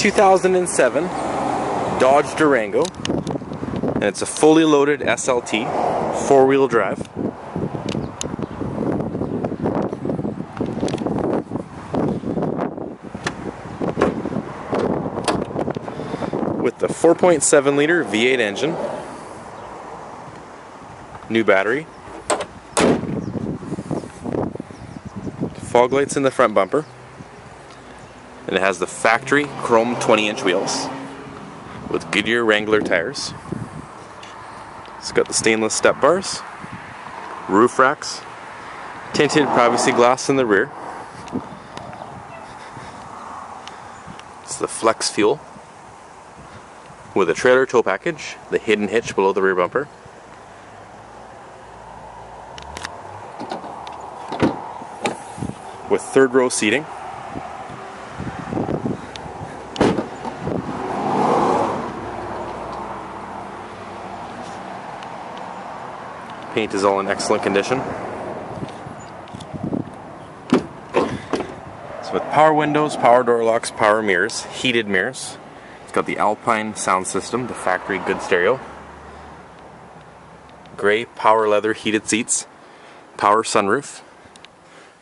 2007 Dodge Durango. And it's a fully loaded SLT, four-wheel drive. With the 4.7 liter V8 engine. New battery. Fog lights in the front bumper and it has the factory chrome 20 inch wheels with Goodyear Wrangler tires. It's got the stainless step bars, roof racks, tinted privacy glass in the rear. It's the flex fuel with a trailer tow package, the hidden hitch below the rear bumper. With third row seating. Paint is all in excellent condition. So with power windows, power door locks, power mirrors, heated mirrors. It's got the Alpine sound system, the factory good stereo. Gray power leather heated seats, power sunroof,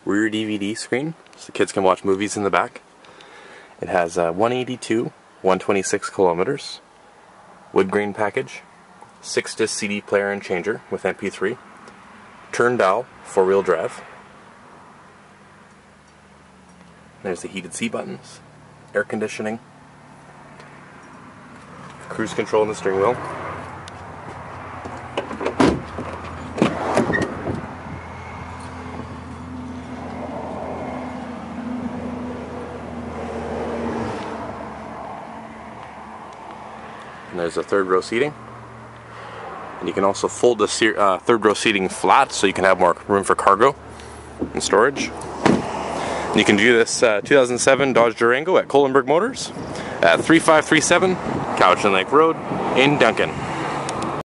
rear DVD screen, so the kids can watch movies in the back. It has uh, 182, 126 kilometers, wood grain package, 6 disc CD player and changer with MP3, turn dial, 4 wheel drive. There's the heated seat buttons, air conditioning, cruise control in the steering wheel. And there's the third row seating. And you can also fold the uh, third row seating flat so you can have more room for cargo and storage. And you can view this uh, 2007 Dodge Durango at Kolenberg Motors at 3537 Cowichan Lake Road in Duncan.